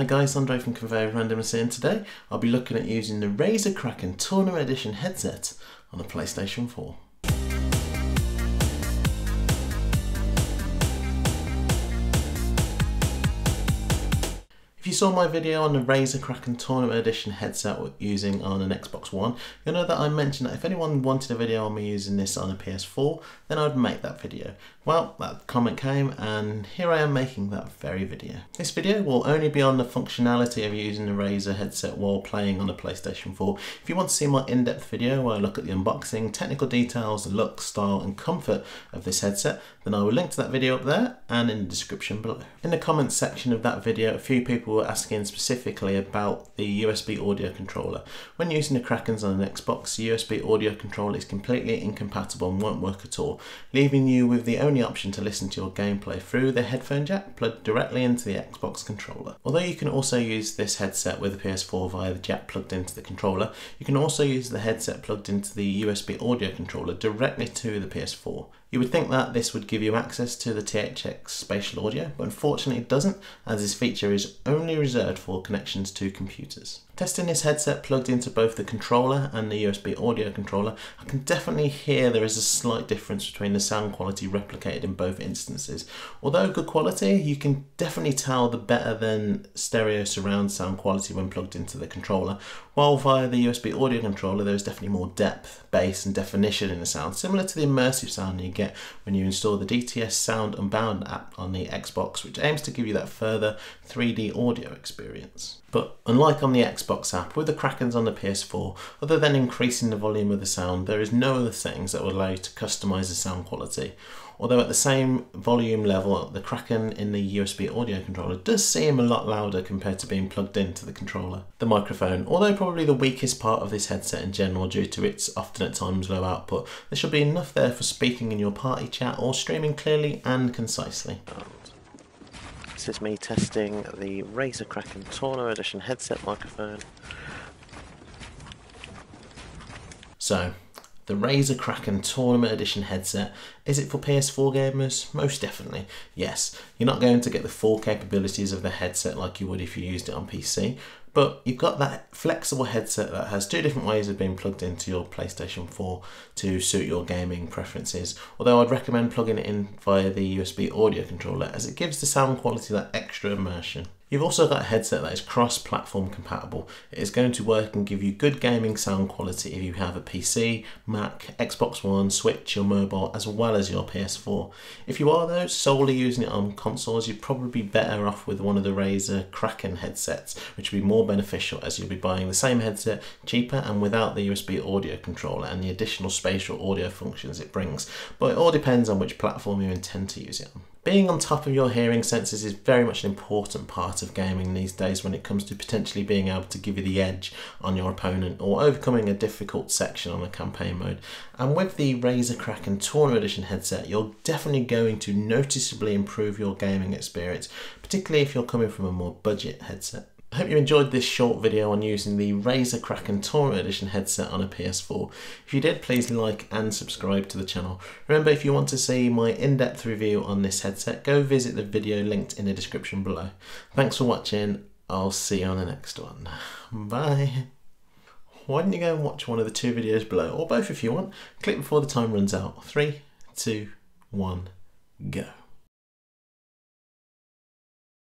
Hi guys, Andre from Conveyor Randomness and today I'll be looking at using the Razer Kraken Tournament Edition headset on the PlayStation 4. If you saw my video on the Razer Kraken Tournament Edition headset using on an Xbox One, you'll know that I mentioned that if anyone wanted a video on me using this on a PS4, then I would make that video. Well, that comment came and here I am making that very video. This video will only be on the functionality of using the Razer headset while playing on a PlayStation 4. If you want to see my in-depth video where I look at the unboxing, technical details, look, style and comfort of this headset, then I will link to that video up there and in the description below. In the comments section of that video, a few people people were asking specifically about the USB audio controller. When using the Krakens on an Xbox, the USB audio controller is completely incompatible and won't work at all, leaving you with the only option to listen to your gameplay through the headphone jack plugged directly into the Xbox controller. Although you can also use this headset with the PS4 via the jack plugged into the controller, you can also use the headset plugged into the USB audio controller directly to the PS4. You would think that this would give you access to the THX spatial audio, but unfortunately it doesn't, as this feature is only reserved for connections to computers. Testing this headset plugged into both the controller and the USB audio controller, I can definitely hear there is a slight difference between the sound quality replicated in both instances. Although good quality, you can definitely tell the better than stereo surround sound quality when plugged into the controller, while via the USB audio controller there is definitely more depth, bass and definition in the sound, similar to the immersive sound you get when you install the DTS Sound Unbound app on the Xbox, which aims to give you that further 3D audio experience. But unlike on the Xbox app, with the Krakens on the PS4, other than increasing the volume of the sound, there is no other settings that will allow you to customize the sound quality. Although at the same volume level, the Kraken in the USB audio controller does seem a lot louder compared to being plugged into the controller. The microphone, although probably the weakest part of this headset in general due to its often at times low output, there should be enough there for speaking in your party chat or streaming clearly and concisely. This is me testing the Razer Kraken Tournament Edition headset microphone. So, the Razer Kraken Tournament Edition headset, is it for PS4 gamers? Most definitely, yes. You're not going to get the full capabilities of the headset like you would if you used it on PC, but you've got that flexible headset that has two different ways of being plugged into your PlayStation 4 to suit your gaming preferences. Although I'd recommend plugging it in via the USB audio controller as it gives the sound quality that extra immersion. You've also got a headset that is cross-platform compatible. It is going to work and give you good gaming sound quality if you have a PC, Mac, Xbox One, Switch or mobile as well as your PS4. If you are though solely using it on consoles you'd probably be better off with one of the Razer Kraken headsets which would be more beneficial as you'll be buying the same headset cheaper and without the USB audio controller and the additional spatial audio functions it brings. But it all depends on which platform you intend to use it on. Being on top of your hearing senses is very much an important part of gaming these days when it comes to potentially being able to give you the edge on your opponent or overcoming a difficult section on a campaign mode. And with the Razer Kraken Tournament Edition headset, you're definitely going to noticeably improve your gaming experience, particularly if you're coming from a more budget headset. I hope you enjoyed this short video on using the Razer Kraken Tournament Edition headset on a PS4. If you did, please like and subscribe to the channel. Remember, if you want to see my in-depth review on this headset, go visit the video linked in the description below. Thanks for watching. I'll see you on the next one. Bye. Why don't you go and watch one of the two videos below, or both if you want. Click before the time runs out. Three, two, one, go.